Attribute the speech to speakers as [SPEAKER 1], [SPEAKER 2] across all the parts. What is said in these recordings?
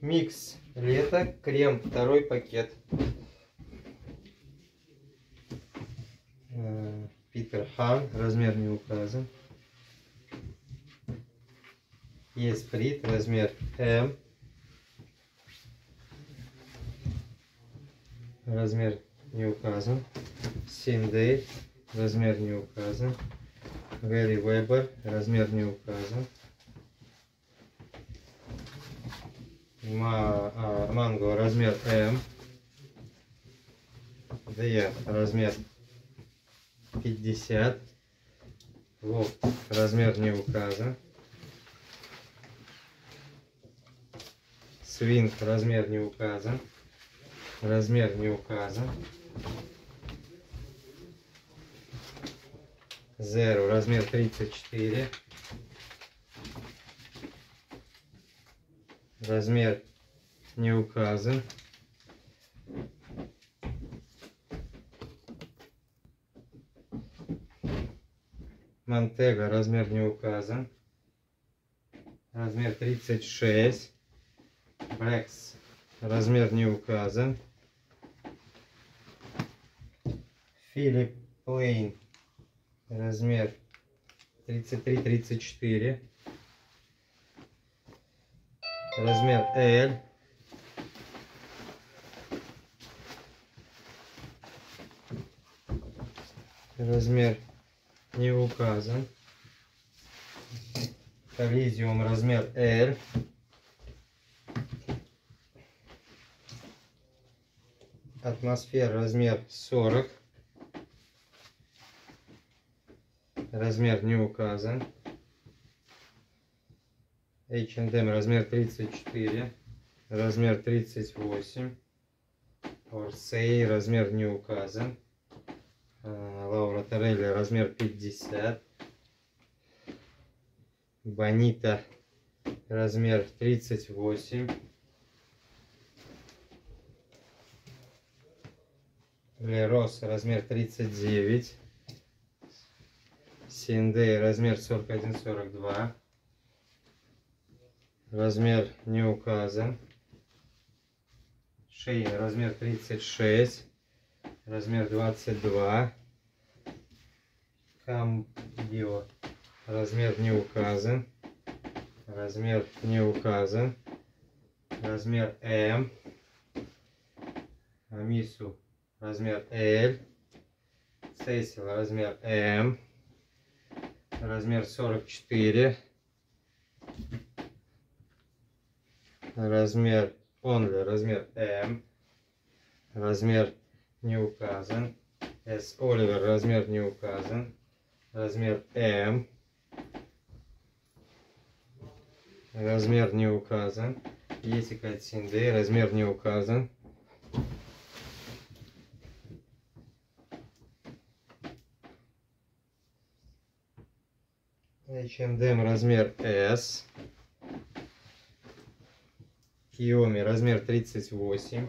[SPEAKER 1] Микс лето, крем, второй пакет. Э, Peter Hahn, размер не указан. Esprit, размер М. Размер не указан. Синдей, размер не указан. Gerry Weber, размер не указан. Манго, размер М. Дея, размер 50. Лофт, размер не указан. Свинг, размер не указан. Размер не указан. Zero, размер 34. Размер не указан. Монтега, размер не указан. Размер 36. Блекс, размер не указан. Филипп Плейн, размер 33-34. Размер L. Размер не указан. Коллизиум размер L. Атмосфера размер 40. Размер не указан. H&M размер 34. Размер 38. Орсей размер не указан. А, Лаура Торелли размер 50. Бонита размер 38. Лерос размер 39. Синдей размер 41-42. Размер не указан. Шея размер 36. Размер 22. Камбио размер не указан. Размер не указан. Размер М. Амису размер L. Сесил размер М. Размер 44. Размер Only, размер М. Размер не указан. S. Оливер, размер не указан. Размер М. Размер не указан. Есика Синдей, размер не указан. H&M размер S. Киоми размер 38.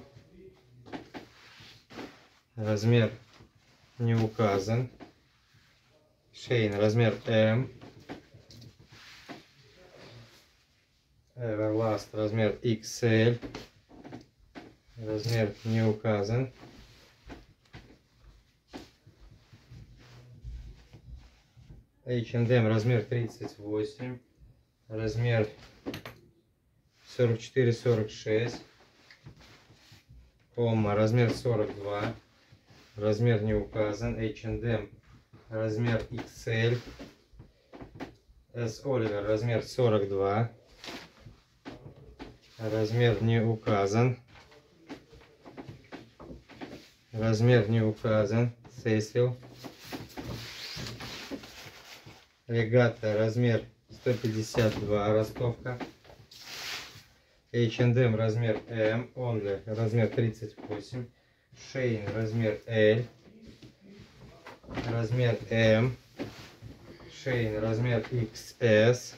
[SPEAKER 1] Размер не указан. Шейн размер М. Everlast размер XL. Размер не указан. H&M размер 38. Размер 44-46. Ома размер 42. Размер не указан. H&M размер XL. S. Оливер размер 42. Размер не указан. Размер не указан. Сесил. Легата размер 152 ростовка. H&M размер M, Only размер 38, Шейн размер L, размер M, Шейн размер XS,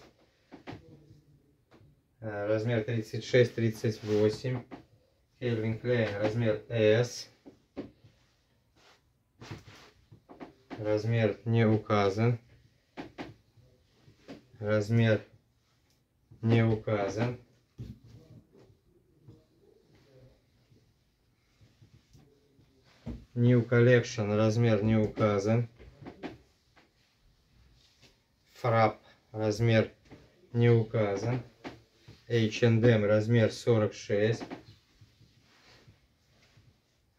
[SPEAKER 1] э, размер 36-38, Кельвин Клейн размер S, размер не указан, размер не указан. New Collection размер не указан. Фрап размер не указан. H&M размер 46.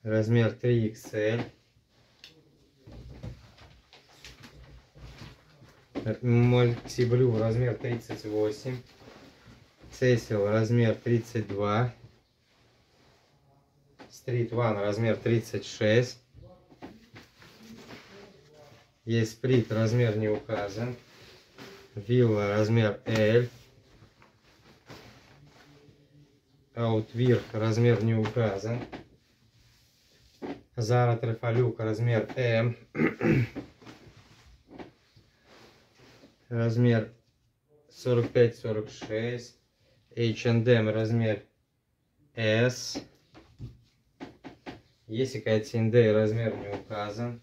[SPEAKER 1] Размер 3XL. Мультиблю размер 38. Цесил размер 32. Street One размер 36. Есть сприт, размер не указан. Вилла размер L. Outwir размер не указан. Zara Трефалюк размер M. размер 45-46. H&M размер S. Есть какая-то Синдей, размер не указан.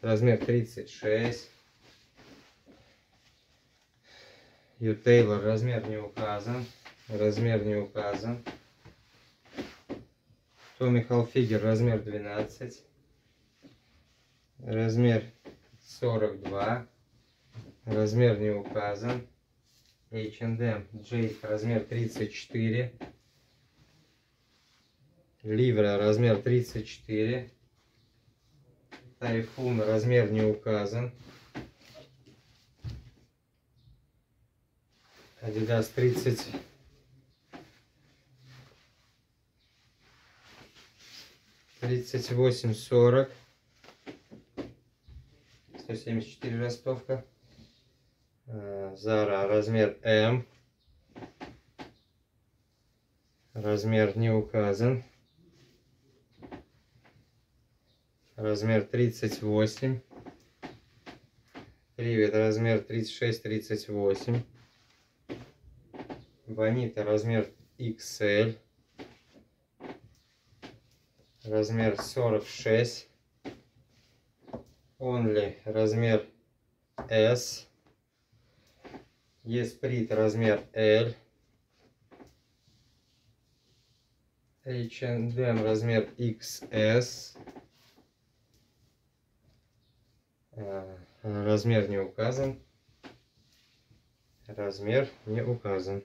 [SPEAKER 1] Размер 36. Ю Тейлор, размер не указан. Размер не указан. Томми Халфигер, размер 12. Размер 42. Размер не указан. H&M Джейк, размер 34. Ливра, размер 34. Тайфун, размер не указан. Adidas 30. Тридцать восемь сорок. Сто семьдесят четыре ростовка. Зара размер М. Размер не указан. Размер 38. Привет, размер 36-38. Бонита размер XL. Размер 46. Only размер S. Есприт размер L. H&M размер XS. Э, размер не указан. Размер не указан.